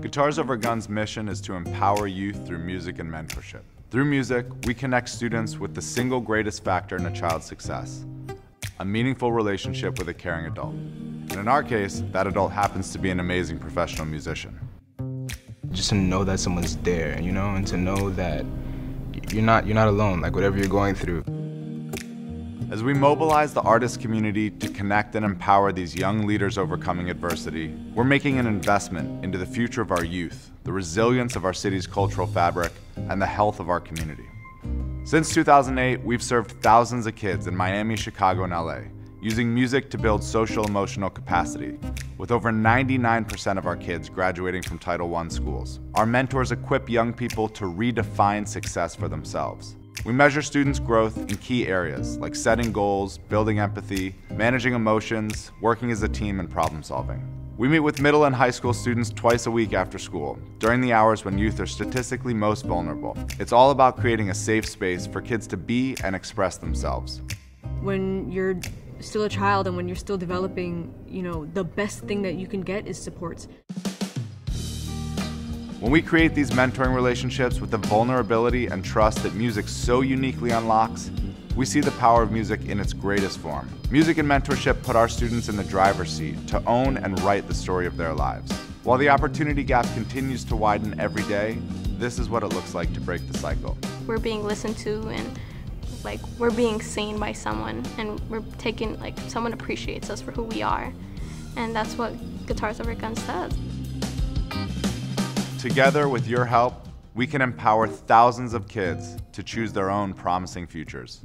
Guitars Over Guns' mission is to empower youth through music and mentorship. Through music, we connect students with the single greatest factor in a child's success, a meaningful relationship with a caring adult. And in our case, that adult happens to be an amazing professional musician. Just to know that someone's there, you know, and to know that you're not, you're not alone, like whatever you're going through. As we mobilize the artist community to connect and empower these young leaders overcoming adversity, we're making an investment into the future of our youth, the resilience of our city's cultural fabric, and the health of our community. Since 2008, we've served thousands of kids in Miami, Chicago, and LA, using music to build social emotional capacity, with over 99% of our kids graduating from Title I schools. Our mentors equip young people to redefine success for themselves. We measure students' growth in key areas like setting goals, building empathy, managing emotions, working as a team, and problem solving. We meet with middle and high school students twice a week after school, during the hours when youth are statistically most vulnerable. It's all about creating a safe space for kids to be and express themselves. When you're still a child and when you're still developing, you know, the best thing that you can get is supports. When we create these mentoring relationships with the vulnerability and trust that music so uniquely unlocks, we see the power of music in its greatest form. Music and mentorship put our students in the driver's seat to own and write the story of their lives. While the opportunity gap continues to widen every day, this is what it looks like to break the cycle. We're being listened to and like we're being seen by someone and we're taking like someone appreciates us for who we are. And that's what Guitars Over Guns does. Together, with your help, we can empower thousands of kids to choose their own promising futures.